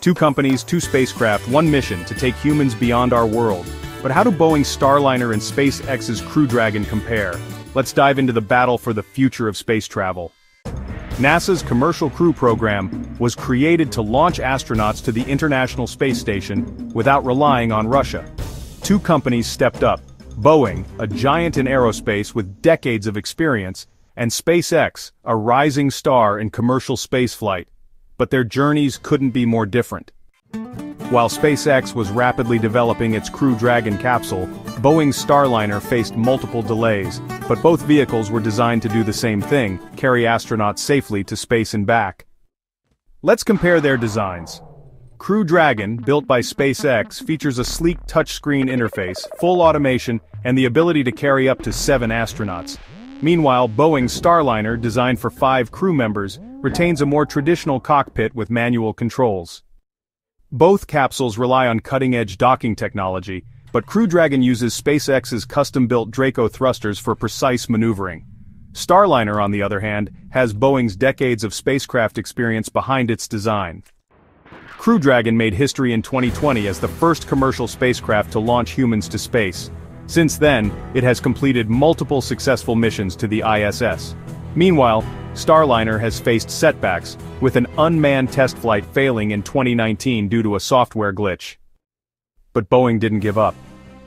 Two companies, two spacecraft, one mission to take humans beyond our world. But how do Boeing's Starliner and SpaceX's Crew Dragon compare? Let's dive into the battle for the future of space travel. NASA's Commercial Crew Program was created to launch astronauts to the International Space Station without relying on Russia. Two companies stepped up, Boeing, a giant in aerospace with decades of experience, and SpaceX, a rising star in commercial spaceflight. But their journeys couldn't be more different. While SpaceX was rapidly developing its Crew Dragon capsule, Boeing's Starliner faced multiple delays, but both vehicles were designed to do the same thing, carry astronauts safely to space and back. Let's compare their designs. Crew Dragon, built by SpaceX, features a sleek touchscreen interface, full automation, and the ability to carry up to seven astronauts. Meanwhile, Boeing's Starliner, designed for five crew members, retains a more traditional cockpit with manual controls. Both capsules rely on cutting-edge docking technology, but Crew Dragon uses SpaceX's custom-built Draco thrusters for precise maneuvering. Starliner, on the other hand, has Boeing's decades of spacecraft experience behind its design. Crew Dragon made history in 2020 as the first commercial spacecraft to launch humans to space. Since then, it has completed multiple successful missions to the ISS. Meanwhile, Starliner has faced setbacks, with an unmanned test flight failing in 2019 due to a software glitch. But Boeing didn't give up.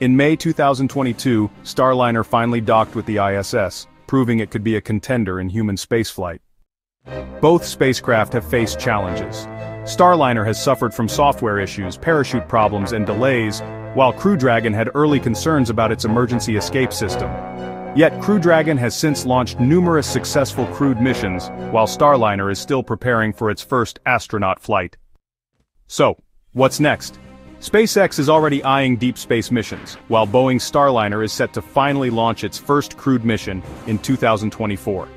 In May 2022, Starliner finally docked with the ISS, proving it could be a contender in human spaceflight. Both spacecraft have faced challenges. Starliner has suffered from software issues, parachute problems and delays, while Crew Dragon had early concerns about its emergency escape system. Yet Crew Dragon has since launched numerous successful crewed missions, while Starliner is still preparing for its first astronaut flight. So, what's next? SpaceX is already eyeing deep space missions, while Boeing's Starliner is set to finally launch its first crewed mission in 2024.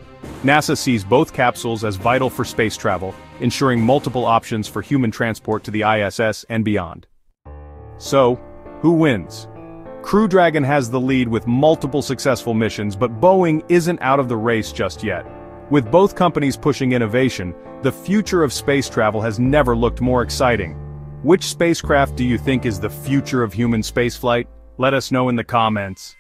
NASA sees both capsules as vital for space travel, ensuring multiple options for human transport to the ISS and beyond. So, who wins? Crew Dragon has the lead with multiple successful missions but Boeing isn't out of the race just yet. With both companies pushing innovation, the future of space travel has never looked more exciting. Which spacecraft do you think is the future of human spaceflight? Let us know in the comments.